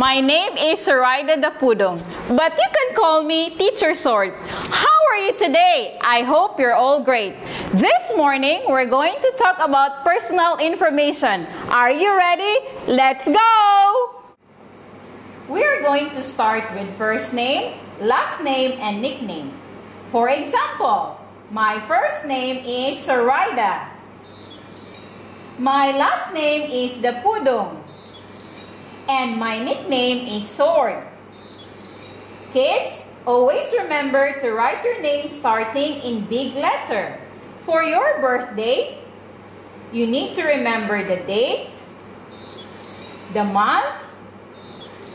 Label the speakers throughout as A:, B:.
A: My name is Zoraida Dapudong, but you can call me Teacher Sword. How are you today? I hope you're all great. This morning, we're going to talk about personal information. Are you ready? Let's go! We're going to start with first name, last name, and nickname. For example, my first name is Zoraida. My last name is Dapudong. And my nickname is Sword. Kids, always remember to write your name starting in big letter. For your birthday, you need to remember the date, the month.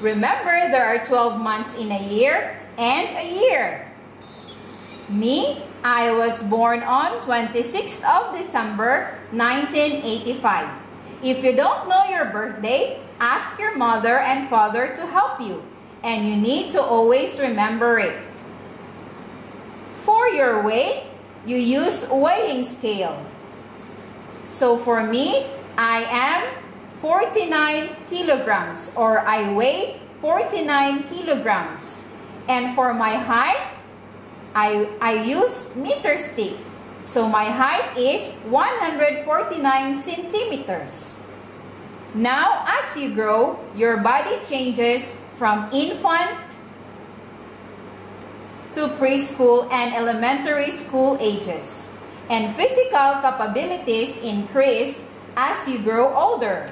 A: Remember there are 12 months in a year and a year. Me, I was born on 26th of December 1985. If you don't know your birthday, ask your mother and father to help you, and you need to always remember it. For your weight, you use weighing scale. So for me, I am 49 kilograms or I weigh 49 kilograms. And for my height, I, I use meter stick. So my height is 149 centimeters. Now, as you grow, your body changes from infant to preschool and elementary school ages. And physical capabilities increase as you grow older.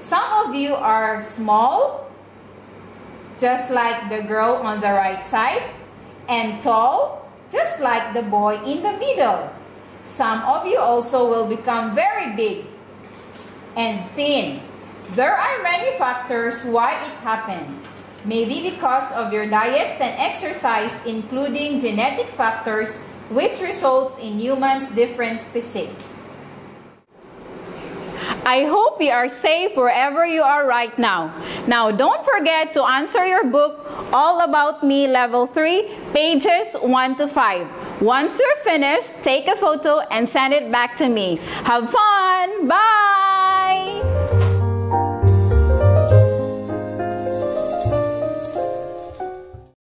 A: Some of you are small, just like the girl on the right side, and tall, just like the boy in the middle. Some of you also will become very big, and thin. There are many factors why it happened. Maybe because of your diets and exercise including genetic factors which results in humans' different physique. I hope you are safe wherever you are right now. Now, don't forget to answer your book, All About Me Level 3, pages 1 to 5. Once you're finished, take a photo and send it back to me. Have fun! Bye!